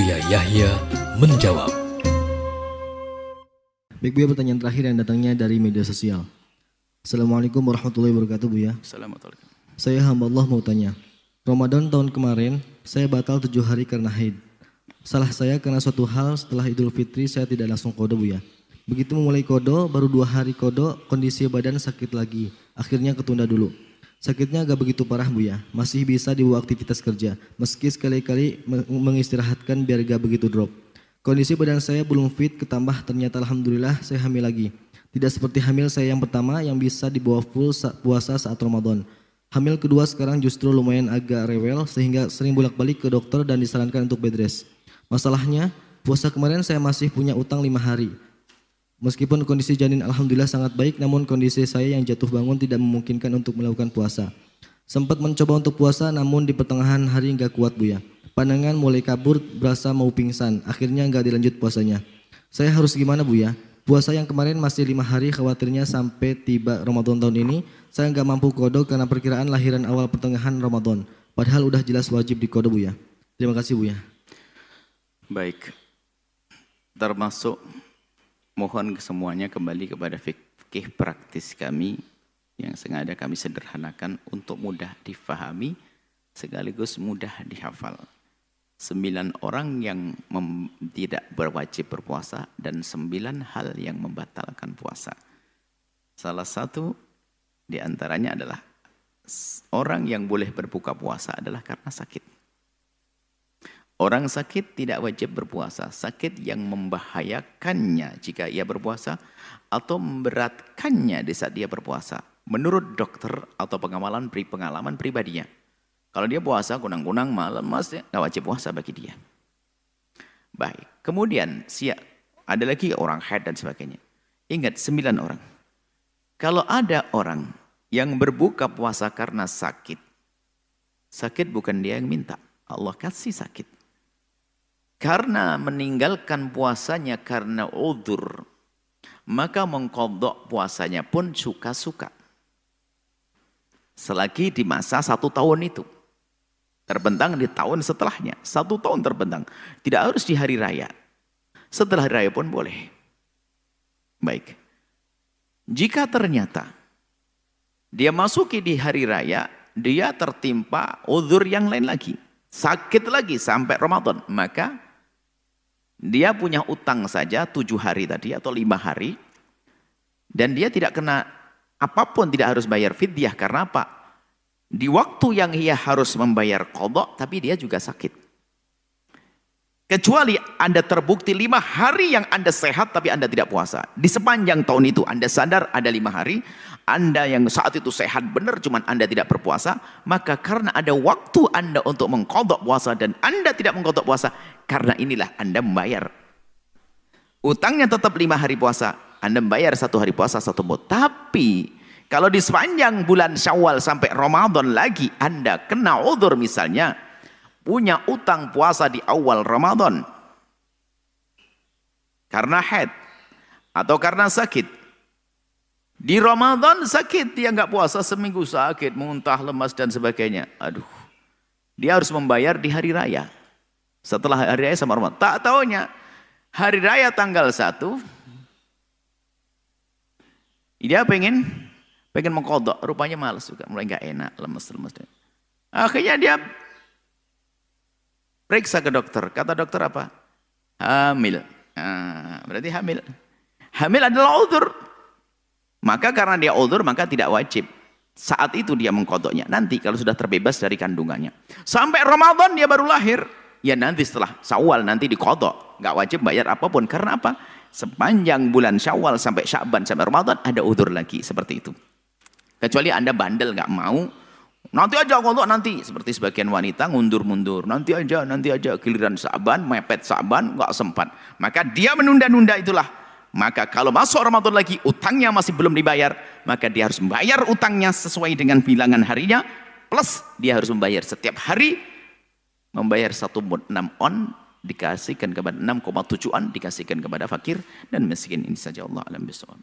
Buya Yahya menjawab. Baik Buya pertanyaan terakhir yang datangnya dari media sosial. Assalamualaikum warahmatullahi wabarakatuh Buya. Assalamualaikum. Saya hamba Allah mau tanya. Ramadan tahun kemarin saya batal tujuh hari karena haid. Salah saya karena suatu hal setelah Idul Fitri saya tidak langsung kodo Buya. Begitu memulai kodo, baru dua hari kodo, kondisi badan sakit lagi. Akhirnya ketunda dulu. Sakitnya agak begitu parah Bu ya, masih bisa dibawa aktivitas kerja, meski sekali-kali mengistirahatkan biar gak begitu drop. Kondisi badan saya belum fit, ketambah ternyata Alhamdulillah saya hamil lagi. Tidak seperti hamil saya yang pertama yang bisa dibawa full puasa saat Ramadan. Hamil kedua sekarang justru lumayan agak rewel sehingga sering bolak-balik ke dokter dan disarankan untuk bed rest. Masalahnya, puasa kemarin saya masih punya utang lima hari. Meskipun kondisi janin alhamdulillah sangat baik, namun kondisi saya yang jatuh bangun tidak memungkinkan untuk melakukan puasa. Sempat mencoba untuk puasa, namun di pertengahan hari nggak kuat bu ya. Pandangan mulai kabur, berasa mau pingsan. Akhirnya nggak dilanjut puasanya. Saya harus gimana bu ya? Puasa yang kemarin masih lima hari, khawatirnya sampai tiba Ramadan tahun ini, saya nggak mampu kodok karena perkiraan lahiran awal pertengahan Ramadan. Padahal udah jelas wajib di kodok bu ya. Terima kasih bu ya. Baik. Termasuk mohon semuanya kembali kepada fikih praktis kami yang sengaja kami sederhanakan untuk mudah difahami sekaligus mudah dihafal. Sembilan orang yang tidak berwajib berpuasa dan sembilan hal yang membatalkan puasa. Salah satu di antaranya adalah orang yang boleh berbuka puasa adalah karena sakit. Orang sakit tidak wajib berpuasa. Sakit yang membahayakannya jika ia berpuasa atau memberatkannya di saat dia berpuasa. Menurut dokter atau pengamalan pengalaman pribadinya. Kalau dia puasa kunang-kunang malam, mas nggak wajib puasa bagi dia. Baik. Kemudian siap ada lagi orang haid dan sebagainya. Ingat sembilan orang. Kalau ada orang yang berbuka puasa karena sakit, sakit bukan dia yang minta. Allah kasih sakit. Karena meninggalkan puasanya karena udur, maka mengkodok puasanya pun suka-suka. Selagi di masa satu tahun itu. Terbentang di tahun setelahnya. Satu tahun terbentang. Tidak harus di hari raya. Setelah hari raya pun boleh. Baik. Jika ternyata dia masuki di hari raya, dia tertimpa udur yang lain lagi. Sakit lagi sampai Ramadan. Maka dia punya utang saja tujuh hari tadi atau lima hari. Dan dia tidak kena apa pun tidak harus bayar fidyah. Karena apa? Di waktu yang ia harus membayar kodok, tapi dia juga sakit. Kecuali Anda terbukti lima hari yang Anda sehat tapi Anda tidak puasa. Di sepanjang tahun itu Anda sadar ada lima hari. Anda yang saat itu sehat benar cuman Anda tidak berpuasa. Maka karena ada waktu Anda untuk mengkodok puasa dan Anda tidak mengkodok puasa. Karena inilah Anda membayar. Utangnya tetap lima hari puasa. Anda membayar satu hari puasa satu mut. Tapi kalau di sepanjang bulan syawal sampai Ramadan lagi Anda kena udur misalnya punya utang puasa di awal Ramadan. Karena head atau karena sakit. Di Ramadan sakit dia nggak puasa seminggu sakit muntah lemas dan sebagainya. Aduh dia harus membayar di hari raya. Setelah hari raya sama Ramadan. Tak taunya hari raya tanggal 1 dia pengen pengen mengkodok. Rupanya males juga mulai nggak enak lemes lemes. Akhirnya dia Periksa ke dokter. Kata dokter apa? Hamil. Nah, berarti hamil. Hamil adalah udur. Maka karena dia udur, maka tidak wajib. Saat itu dia mengkodoknya. Nanti kalau sudah terbebas dari kandungannya. Sampai Ramadan dia baru lahir. Ya nanti setelah Syawal nanti dikodok. Gak wajib bayar apa pun. Karena apa? Sepanjang bulan Syawal sampai Syaban sampai Ramadan ada udur lagi. Seperti itu. Kecuali Anda bandel gak mau Nanti aja kalau nanti seperti sebagian wanita ngundur-mundur. Nanti aja, nanti aja giliran saban, mepet saban, nggak sempat. Maka dia menunda-nunda itulah. Maka kalau masuk Ramadan lagi utangnya masih belum dibayar, maka dia harus membayar utangnya sesuai dengan bilangan harinya plus dia harus membayar setiap hari membayar satu mud enam on dikasihkan kepada 6,7 on dikasihkan kepada fakir dan miskin ini saja Allah alam bisawab.